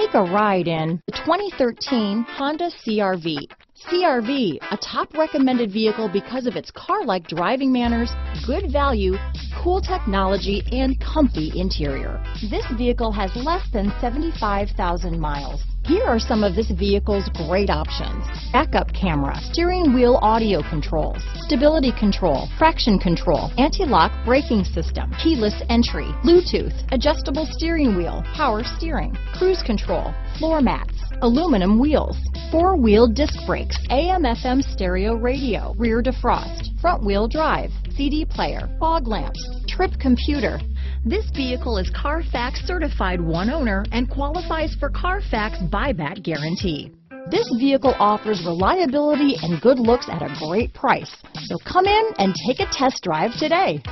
Take a ride in the 2013 Honda CRV. CRV, a top recommended vehicle because of its car-like driving manners, good value, cool technology, and comfy interior. This vehicle has less than 75,000 miles. Here are some of this vehicle's great options. Backup camera, steering wheel audio controls, stability control, traction control, anti-lock braking system, keyless entry, Bluetooth, adjustable steering wheel, power steering, cruise control, floor mats, aluminum wheels, four-wheel disc brakes, AM FM stereo radio, rear defrost, front wheel drive, CD player, fog lamps, trip computer. This vehicle is Carfax certified one owner and qualifies for Carfax buyback guarantee. This vehicle offers reliability and good looks at a great price. So come in and take a test drive today.